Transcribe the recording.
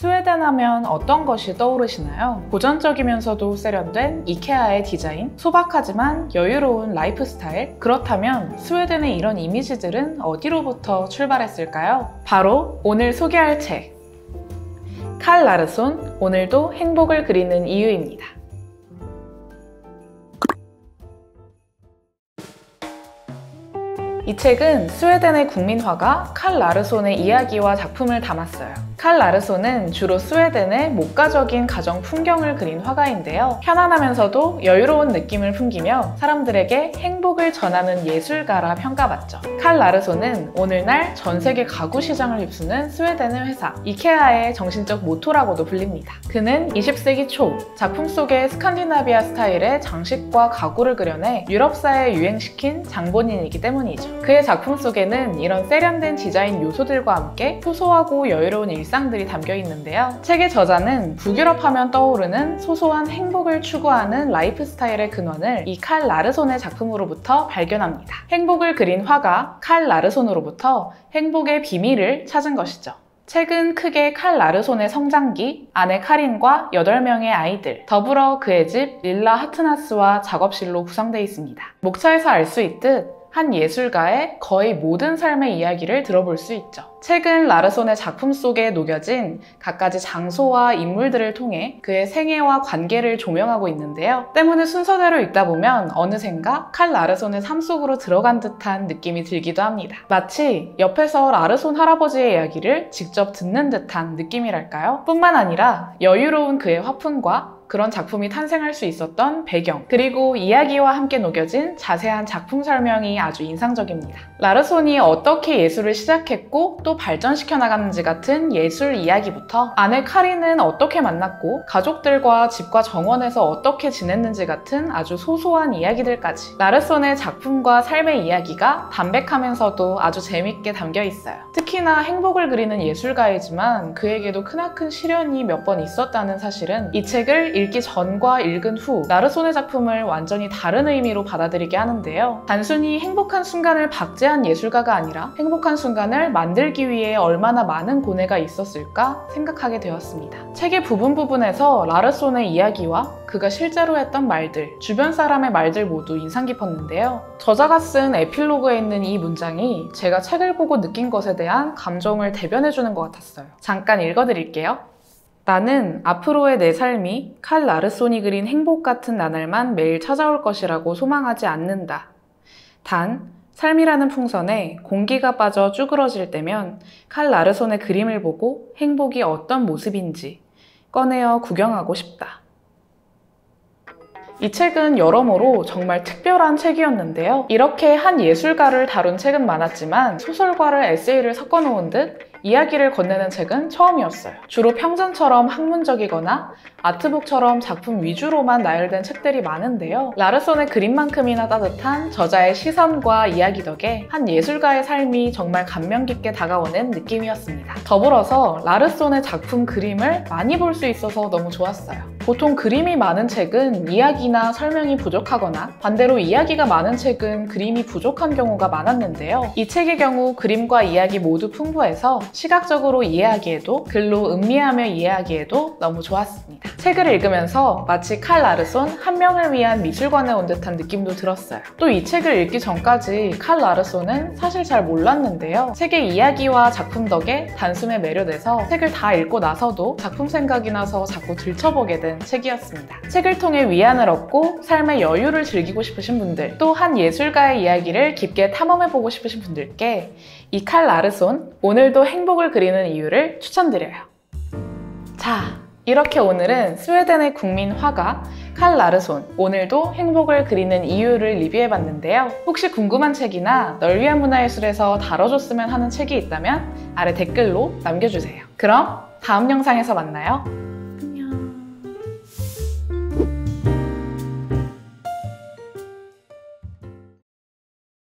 스웨덴 하면 어떤 것이 떠오르시나요? 고전적이면서도 세련된 이케아의 디자인, 소박하지만 여유로운 라이프 스타일? 그렇다면 스웨덴의 이런 이미지들은 어디로부터 출발했을까요? 바로 오늘 소개할 책. 칼 라르손, 오늘도 행복을 그리는 이유입니다. 이 책은 스웨덴의 국민화가 칼 라르손의 이야기와 작품을 담았어요. 칼 라르손은 주로 스웨덴의 목가적인 가정 풍경을 그린 화가인데요. 편안하면서도 여유로운 느낌을 풍기며 사람들에게 행복을 전하는 예술가라 평가받죠. 칼 라르손은 오늘날 전 세계 가구 시장을 휩쓰는 스웨덴의 회사 이케아의 정신적 모토라고도 불립니다. 그는 20세기 초 작품 속에 스칸디나비아 스타일의 장식과 가구를 그려내 유럽 사회에 유행시킨 장본인이기 때문이죠. 그의 작품 속에는 이런 세련된 디자인 요소들과 함께 소소하고 여유로운 일상 일상들이 담겨 있는데요. 책의 저자는 북유럽 하면 떠오르는 소소한 행복을 추구하는 라이프 스타일의 근원을 이 칼 라르손의 작품으로부터 발견합니다. 행복을 그린 화가 칼 라르손으로부터 행복의 비밀을 찾은 것이죠. 책은 크게 칼 라르손의 성장기, 아내 카린과 8명의 아이들, 더불어 그의 집 릴라 하트나스와 작업실로 구성되어 있습니다. 목차에서 알 수 있듯 한 예술가의 거의 모든 삶의 이야기를 들어볼 수 있죠. 책은 라르손의 작품 속에 녹여진 갖가지 장소와 인물들을 통해 그의 생애와 관계를 조명하고 있는데요. 때문에 순서대로 읽다 보면 어느샌가 칼 라르손의 삶 속으로 들어간 듯한 느낌이 들기도 합니다. 마치 옆에서 라르손 할아버지의 이야기를 직접 듣는 듯한 느낌이랄까요? 뿐만 아니라 여유로운 그의 화풍과 그런 작품이 탄생할 수 있었던 배경, 그리고 이야기와 함께 녹여진 자세한 작품 설명이 아주 인상적입니다. 라르손이 어떻게 예술을 시작했고 또 발전시켜 나갔는지 같은 예술 이야기부터 아내 카리는 어떻게 만났고 가족들과 집과 정원에서 어떻게 지냈는지 같은 아주 소소한 이야기들까지 라르손의 작품과 삶의 이야기가 담백하면서도 아주 재밌게 담겨 있어요. 특히나 행복을 그리는 예술가이지만 그에게도 크나큰 시련이 몇 번 있었다는 사실은 이 책을 읽기 전과 읽은 후 나르손의 작품을 완전히 다른 의미로 받아들이게 하는데요. 단순히 행복한 순간을 박제한 예술가가 아니라 행복한 순간을 만들기 위해 얼마나 많은 고뇌가 있었을까 생각하게 되었습니다. 책의 부분 부분에서 라르손의 이야기와 그가 실제로 했던 말들, 주변 사람의 말들 모두 인상 깊었는데요. 저자가 쓴 에필로그에 있는 이 문장이 제가 책을 보고 느낀 것에 대한 감정을 대변해주는 것 같았어요. 잠깐 읽어드릴게요. 나는 앞으로의 내 삶이 칼 라르손이 그린 행복 같은 나날만 매일 찾아올 것이라고 소망하지 않는다. 단, 삶이라는 풍선에 공기가 빠져 쭈그러질 때면 칼 라르손의 그림을 보고 행복이 어떤 모습인지 꺼내어 구경하고 싶다. 이 책은 여러모로 정말 특별한 책이었는데요. 이렇게 한 예술가를 다룬 책은 많았지만 소설과를 에세이를 섞어 놓은 듯 이야기를 건네는 책은 처음이었어요. 주로 평전처럼 학문적이거나 아트북처럼 작품 위주로만 나열된 책들이 많은데요. 라르손의 그림만큼이나 따뜻한 저자의 시선과 이야기 덕에 한 예술가의 삶이 정말 감명 깊게 다가오는 느낌이었습니다. 더불어서 라르손의 작품 그림을 많이 볼 수 있어서 너무 좋았어요. 보통 그림이 많은 책은 이야기나 설명이 부족하거나 반대로 이야기가 많은 책은 그림이 부족한 경우가 많았는데요. 이 책의 경우 그림과 이야기 모두 풍부해서 시각적으로 이해하기에도 글로 음미하며 이해하기에도 너무 좋았습니다. 책을 읽으면서 마치 칼 라르손 한 명을 위한 미술관에 온 듯한 느낌도 들었어요. 또 이 책을 읽기 전까지 칼 라르손은 사실 잘 몰랐는데요. 책의 이야기와 작품 덕에 단숨에 매료돼서 책을 다 읽고 나서도 작품 생각이 나서 자꾸 들춰보게 된 책이었습니다. 책을 통해 위안을 얻고 삶의 여유를 즐기고 싶으신 분들, 또 한 예술가의 이야기를 깊게 탐험해보고 싶으신 분들께 이 칼 라르손 오늘도 행복을 그리는 이유를 추천드려요. 자, 이렇게 오늘은 스웨덴의 국민 화가 칼 라르손 오늘도 행복을 그리는 이유를 리뷰해봤는데요. 혹시 궁금한 책이나 널 위한 문화예술에서 다뤄줬으면 하는 책이 있다면 아래 댓글로 남겨주세요. 그럼 다음 영상에서 만나요.